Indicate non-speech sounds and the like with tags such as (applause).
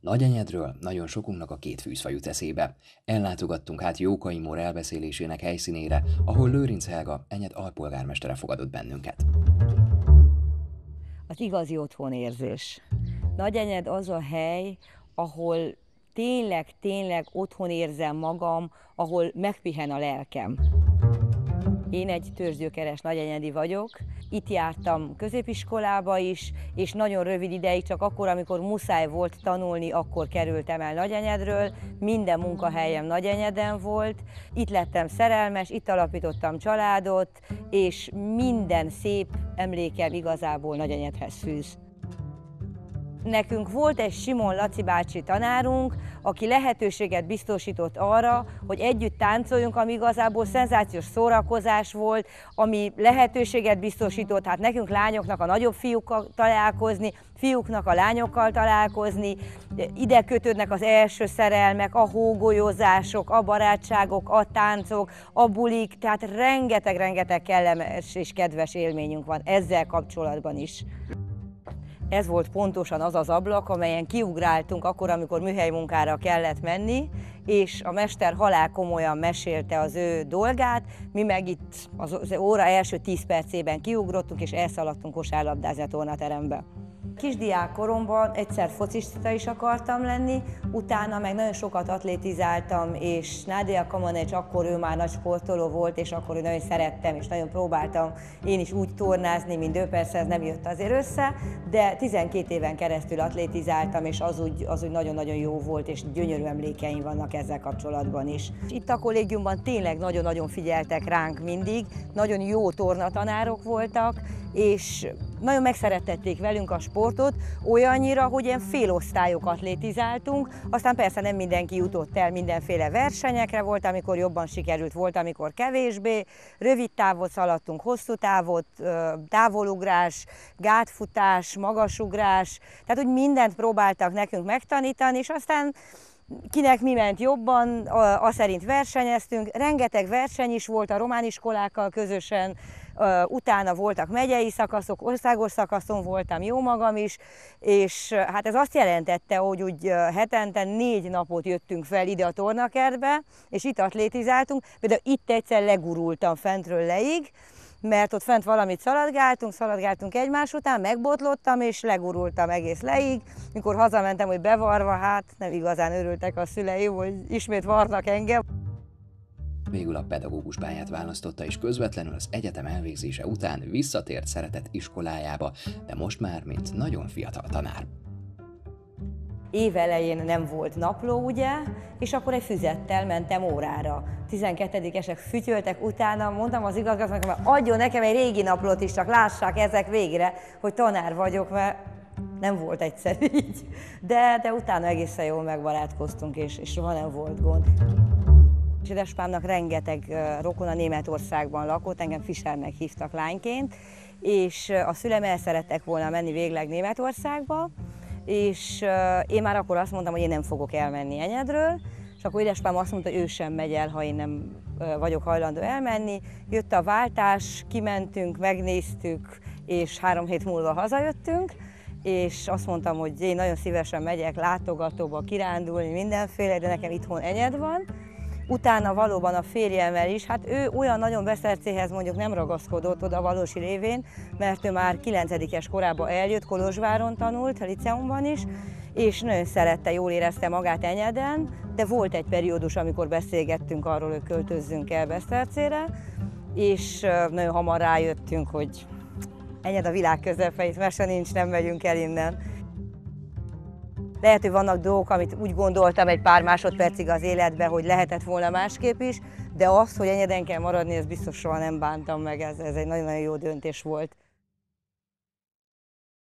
Nagyenyedről nagyon sokunknak a két fűzfa jut eszébe. Ellátogattunk hát Jókai Mór elbeszélésének helyszínére, ahol Lőrinc Helga, Enyed alpolgármestere fogadott bennünket. Az igazi otthonérzés. Nagyenyed az a hely, ahol tényleg, tényleg otthon érzem magam, ahol megpihen a lelkem. Én egy törzsgyökeres nagyenyedi vagyok, itt jártam középiskolába is, és nagyon rövid ideig, csak akkor, amikor muszáj volt tanulni, akkor kerültem el Nagyenyedről. Minden munkahelyem Nagyenyeden volt. Itt lettem szerelmes, itt alapítottam családot, és minden szép emlékem igazából Nagyenyedhez fűz. Nekünk volt egy Simon Laci bácsi tanárunk, aki lehetőséget biztosított arra, hogy együtt táncoljunk, ami igazából szenzációs szórakozás volt, ami lehetőséget biztosított, hát nekünk lányoknak a nagyobb fiúkkal találkozni, fiúknak a lányokkal találkozni, ide kötődnek az első szerelmek, a hógolyozások, a barátságok, a táncok, a bulik, tehát rengeteg-rengeteg kellemes és kedves élményünk van ezzel kapcsolatban is. Ez volt pontosan az az ablak, amelyen kiugráltunk akkor, amikor műhelymunkára kellett menni, és a mester halál komolyan mesélte az ő dolgát, mi meg itt az óra első 10 percében kiugrottunk, és elszaladtunk kosárlabdázni a tornaterembe. Kisdiák koromban egyszer focista is akartam lenni, utána meg nagyon sokat atlétizáltam, és Nádia Kamanecs akkor ő már nagy sportoló volt, és akkor ő nagyon szerettem, és nagyon próbáltam én is úgy tornázni, mint ő, persze ez nem jött azért össze, de 12 éven keresztül atlétizáltam, és az úgy, az úgy nagyon-nagyon jó volt, és gyönyörű emlékeim vannak ezzel kapcsolatban is. Itt a kollégiumban tényleg nagyon-nagyon figyeltek ránk mindig, nagyon jó tornatanárok voltak, és nagyon megszerettették velünk a sportot, olyannyira, hogy ilyen félosztályokat létizáltunk, aztán persze nem mindenki jutott el mindenféle versenyekre, volt, amikor jobban sikerült, volt, amikor kevésbé, rövid távot szaladtunk, hosszú távot, távolugrás, gátfutás, magasugrás, tehát hogy mindent próbáltak nekünk megtanítani, és aztán kinek mi ment jobban, a szerint versenyeztünk. Rengeteg verseny is volt a román iskolákkal közösen, utána voltak megyei szakaszok, országos szakaszon voltam jó magam is, és hát ez azt jelentette, hogy úgy hetente négy napot jöttünk fel ide a tornakertbe, és itt atlétizáltunk, például itt egyszer legurultam fentről leig, mert ott fent valamit szaladgáltunk, szaladgáltunk egymás után, megbotlottam, és legurultam egész leig. Mikor hazamentem, hogy bevarva, hát nem igazán örültek a szüleim, hogy ismét varnak engem. Végül a pedagógus pályát választotta, és közvetlenül az egyetem elvégzése után visszatért szeretett iskolájába, de most már mint nagyon fiatal tanár. Év elején nem volt napló, ugye, és akkor egy füzettel mentem órára. 12-esek fütyöltek utána, mondtam az igazgatónak, hogy adjon nekem egy régi naplót is, csak lássák ezek végre, hogy tanár vagyok, mert nem volt egyszer (laughs) így. De, de utána egészen jól megbarátkoztunk, és, és soha nem volt gond. És édesapámnak rengeteg rokona Németországban lakott, engem Fischernek hívtak lányként, és a szülem el szerettek volna menni végleg Németországba, és én már akkor azt mondtam, hogy én nem fogok elmenni Enyedről, és akkor édesapám azt mondta, hogy ő sem megy el, ha én nem vagyok hajlandó elmenni. Jött a váltás, kimentünk, megnéztük, és három hét múlva hazajöttünk, és azt mondtam, hogy én nagyon szívesen megyek látogatóba, kirándulni, mindenféle, de nekem itthon Enyed van, Utána valóban a férjemmel is, hát ő olyan nagyon beszercéhez mondjuk nem ragaszkodott oda valósi révén, mert ő már 9 korában eljött, Kolozsváron tanult, a liceumban is, és nagyon szerette, jól érezte magát Enyeden, de volt egy periódus, amikor beszélgettünk arról, hogy költözzünk el Besztercére, és nagyon hamar rájöttünk, hogy Enyed a világ közepe, itt mese nincs, nem megyünk el innen. Lehet, hogy vannak dolgok, amit úgy gondoltam egy pár másodpercig az életbe, hogy lehetett volna másképp is, de azt, hogy ennyien kell maradni, ez biztos soha nem bántam meg, ez, ez egy nagyon-nagyon jó döntés volt.